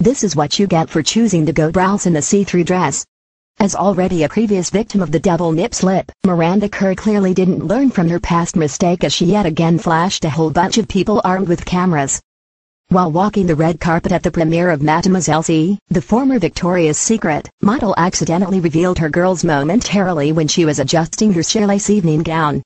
This is what you get for choosing to go browse in a see-through dress. As already a previous victim of the double nip slip, Miranda Kerr clearly didn't learn from her past mistake as she yet again flashed a whole bunch of people armed with cameras. While walking the red carpet at the premiere of Mademoiselle C, the former Victoria's Secret model accidentally revealed her girls momentarily when she was adjusting her sheerlace evening gown.